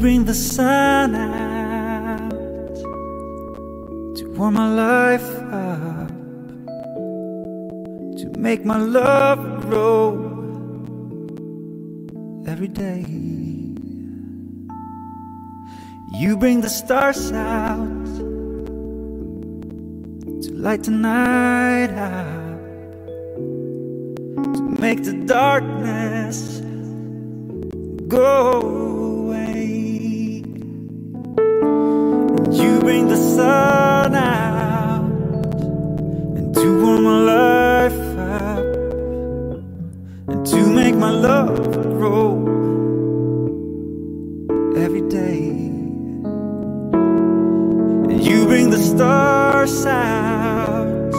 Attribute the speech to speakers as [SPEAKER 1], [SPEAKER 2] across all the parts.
[SPEAKER 1] bring the sun out to warm my life up, to make my love grow every day. You bring the stars out to light the night up, to make the darkness go the sun out and to warm my life up and to make my love grow every day. And you bring the stars out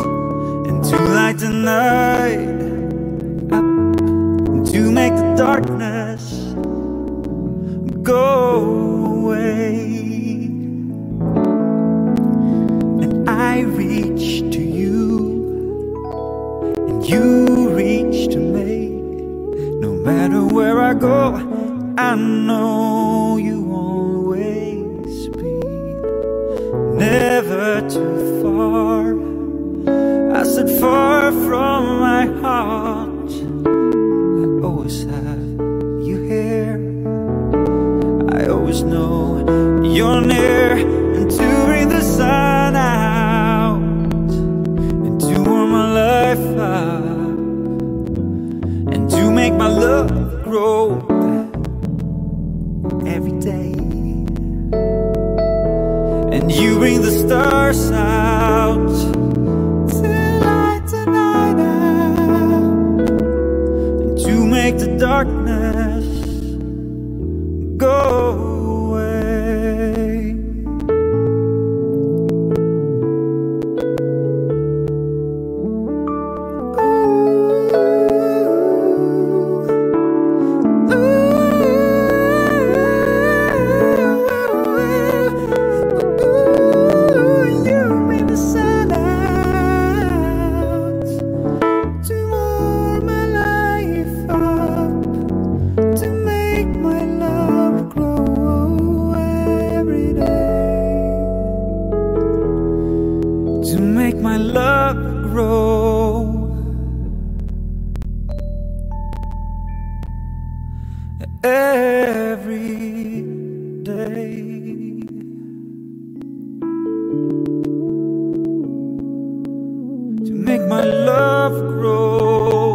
[SPEAKER 1] and to light the night up and to make the darkness go I reach to you, and you reach to me. No matter where I go, I know you always be. Never too far. I said far from my heart. I always have you here. I always know you're near and to bring the sun grow every day. And you bring the stars out To make my love grow every day. To make my love grow